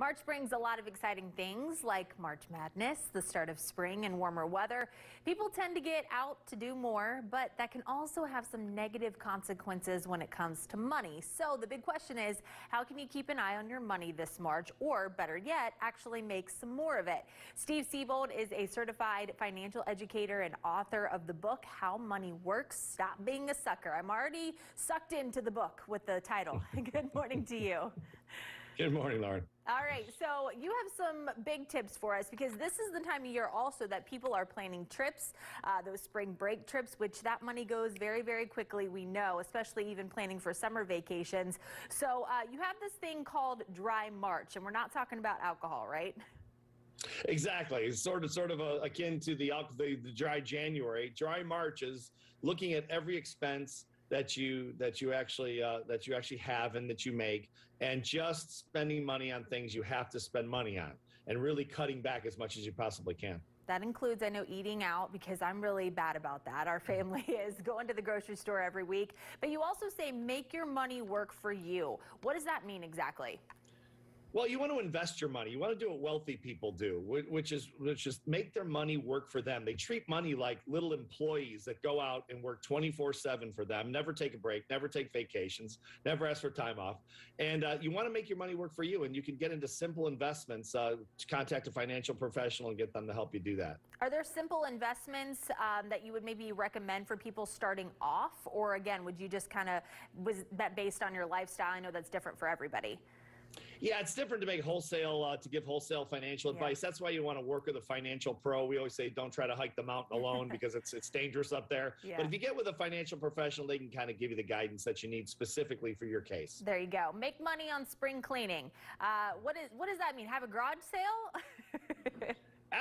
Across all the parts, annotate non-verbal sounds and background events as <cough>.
March brings a lot of exciting things like March Madness, the start of spring and warmer weather. People tend to get out to do more, but that can also have some negative consequences when it comes to money. So the big question is, how can you keep an eye on your money this March, or better yet, actually make some more of it? Steve Siebold is a certified financial educator and author of the book, How Money Works, Stop Being a Sucker. I'm already sucked into the book with the title. <laughs> Good morning to you. Good morning, Lauren. All right, so you have some big tips for us because this is the time of year also that people are planning trips, uh, those spring break trips, which that money goes very, very quickly, we know, especially even planning for summer vacations. So uh, you have this thing called Dry March, and we're not talking about alcohol, right? Exactly. It's sort of sort of a, akin to the, the the dry January. Dry March is looking at every expense that you that you actually uh, that you actually have and that you make, and just spending money on things you have to spend money on, and really cutting back as much as you possibly can. That includes, I know, eating out because I'm really bad about that. Our family <laughs> is going to the grocery store every week. But you also say make your money work for you. What does that mean exactly? Well, you want to invest your money. You want to do what wealthy people do, which is which is make their money work for them. They treat money like little employees that go out and work 24/7 for them, never take a break, never take vacations, never ask for time off. And uh, you want to make your money work for you, and you can get into simple investments. Uh, contact a financial professional and get them to help you do that. Are there simple investments um, that you would maybe recommend for people starting off, or again, would you just kind of was that based on your lifestyle? I know that's different for everybody. Yeah, it's different to make wholesale uh, to give wholesale financial advice. Yeah. That's why you want to work with a financial pro. We always say don't try to hike the mountain alone <laughs> because it's it's dangerous up there. Yeah. But if you get with a financial professional, they can kind of give you the guidance that you need specifically for your case. There you go. Make money on spring cleaning. Uh, what is what does that mean? Have a garage sale? <laughs>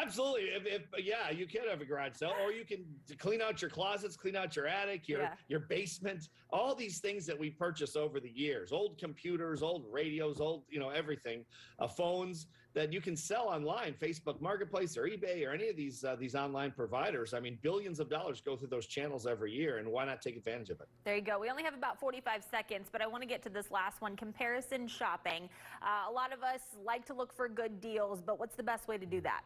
Absolutely. If, if, yeah, you can have a garage sale, or you can clean out your closets, clean out your attic, your yeah. your basement, all these things that we purchase over the years, old computers, old radios, old you know everything, uh, phones that you can sell online, Facebook Marketplace or eBay or any of these uh, these online providers. I mean, billions of dollars go through those channels every year, and why not take advantage of it? There you go. We only have about 45 seconds, but I want to get to this last one: comparison shopping. Uh, a lot of us like to look for good deals, but what's the best way to do that?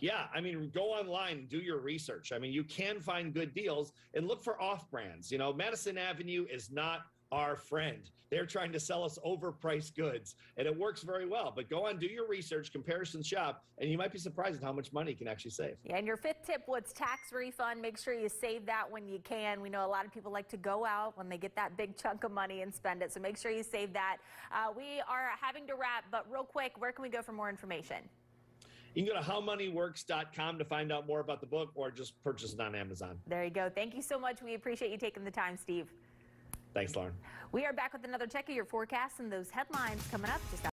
Yeah, I mean, go online and do your research. I mean, you can find good deals and look for off brands. You know, Madison Avenue is not our friend. They're trying to sell us overpriced goods, and it works very well. But go on, do your research, comparison shop, and you might be surprised at how much money you can actually save. Yeah, and your fifth tip was tax refund. Make sure you save that when you can. We know a lot of people like to go out when they get that big chunk of money and spend it, so make sure you save that. Uh, we are having to wrap, but real quick, where can we go for more information? You can go to howmoneyworks.com to find out more about the book or just purchase it on Amazon. There you go. Thank you so much. We appreciate you taking the time, Steve. Thanks, Lauren. We are back with another check of your forecast and those headlines coming up just